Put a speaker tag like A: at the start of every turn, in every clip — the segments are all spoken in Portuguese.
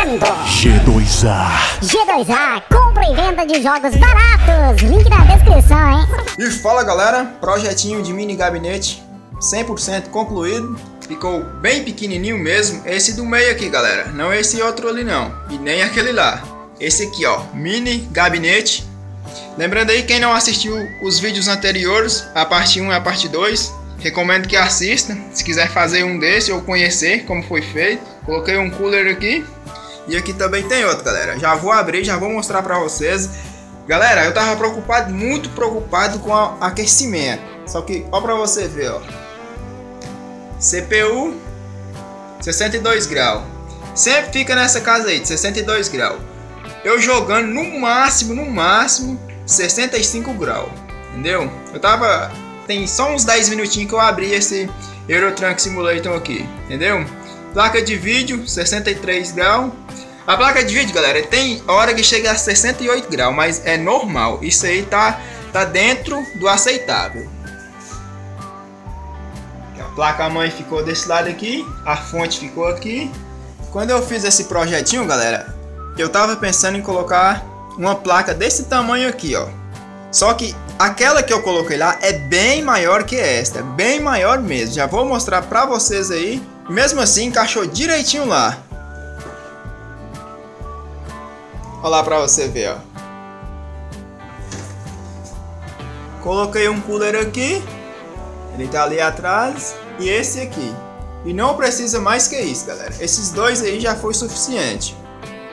A: apresentando
B: G2A.
A: G2A, compra e venda de jogos baratos. Link na descrição, hein?
C: E fala galera, projetinho de mini gabinete 100% concluído. Ficou bem pequenininho mesmo, esse do meio aqui galera, não esse outro ali não, e nem aquele lá. Esse aqui ó, mini gabinete. Lembrando aí, quem não assistiu os vídeos anteriores, a parte 1 e a parte 2, recomendo que assista, se quiser fazer um desse ou conhecer como foi feito. Coloquei um cooler aqui, e aqui também tem outro galera, já vou abrir, já vou mostrar pra vocês. Galera, eu tava preocupado, muito preocupado com o aquecimento. Só que, ó pra você ver, ó. CPU 62 graus. Sempre fica nessa casa aí, de 62 graus. Eu jogando no máximo, no máximo, 65 graus. Entendeu? Eu tava. Tem só uns 10 minutinhos que eu abri esse Eurotruck Simulator aqui. Entendeu? Placa de vídeo 63 graus. A placa de vídeo, galera, tem hora que chega a 68 graus, mas é normal. Isso aí tá, tá dentro do aceitável. A placa mãe ficou desse lado aqui, a fonte ficou aqui. Quando eu fiz esse projetinho, galera, eu tava pensando em colocar uma placa desse tamanho aqui, ó. Só que aquela que eu coloquei lá é bem maior que esta, bem maior mesmo. Já vou mostrar pra vocês aí. Mesmo assim, encaixou direitinho lá. Olha lá pra você ver, ó. Coloquei um cooler aqui. Ele tá ali atrás. E esse aqui. E não precisa mais que isso, galera. Esses dois aí já foi suficiente.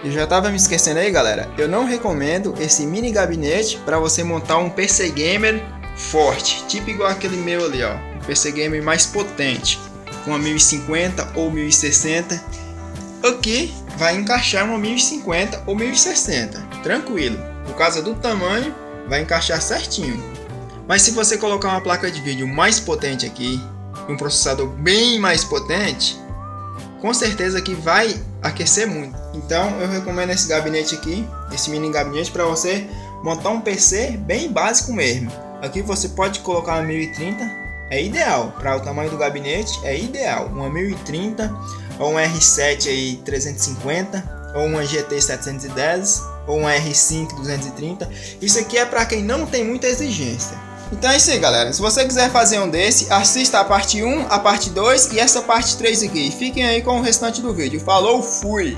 C: Eu já tava me esquecendo aí, galera. Eu não recomendo esse mini gabinete para você montar um PC gamer forte, tipo igual aquele meu ali, ó, um PC gamer mais potente, com uma 1050 ou 1060. Aqui vai encaixar uma 1050 ou 1060, tranquilo. Por causa do tamanho, vai encaixar certinho. Mas se você colocar uma placa de vídeo mais potente aqui, um processador bem mais potente, com certeza que vai aquecer muito. Então eu recomendo esse gabinete aqui, esse mini gabinete para você montar um PC bem básico mesmo. Aqui você pode colocar uma 1030, é ideal para o tamanho do gabinete, é ideal. Uma 1030 ou um R7 aí 350 ou uma GT 710 ou um R5 230. Isso aqui é para quem não tem muita exigência. Então é isso aí, galera. Se você quiser fazer um desse, assista a parte 1, a parte 2 e essa parte 3 aqui. Fiquem aí com o restante do vídeo. Falou, fui!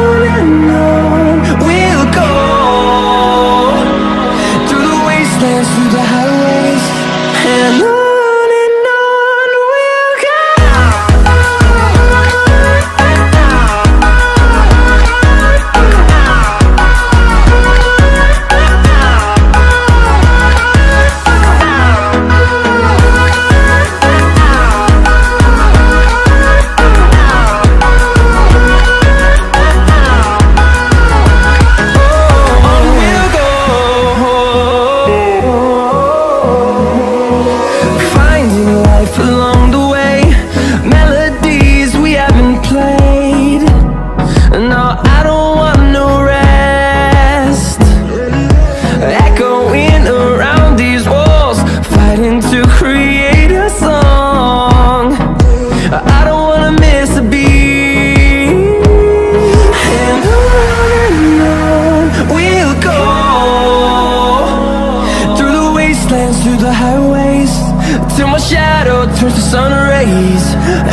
D: sun rays.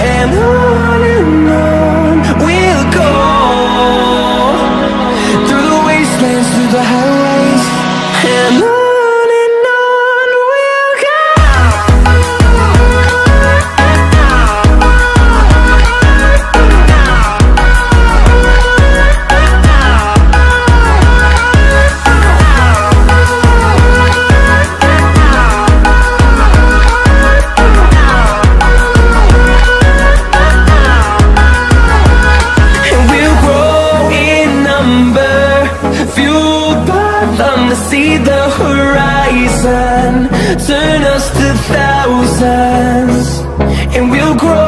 D: And on grow.